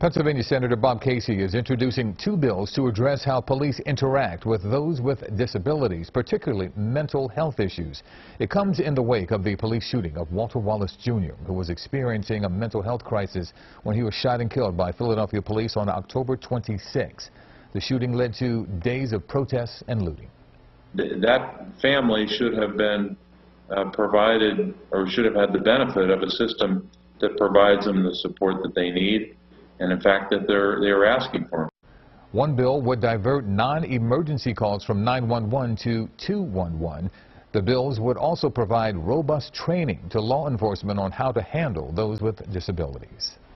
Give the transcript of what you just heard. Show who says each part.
Speaker 1: Pennsylvania Senator Bob Casey is introducing two bills to address how police interact with those with disabilities, particularly mental health issues. It comes in the wake of the police shooting of Walter Wallace Jr., who was experiencing a mental health crisis when he was shot and killed by Philadelphia police on October 26. The shooting led to days of protests and looting.
Speaker 2: That family should have been uh, provided, or should have had the benefit of a system that provides them the support that they need, and in fact, that they're, they're asking for.
Speaker 1: One bill would divert non-emergency calls from 911 to 211. The bills would also provide robust training to law enforcement on how to handle those with disabilities.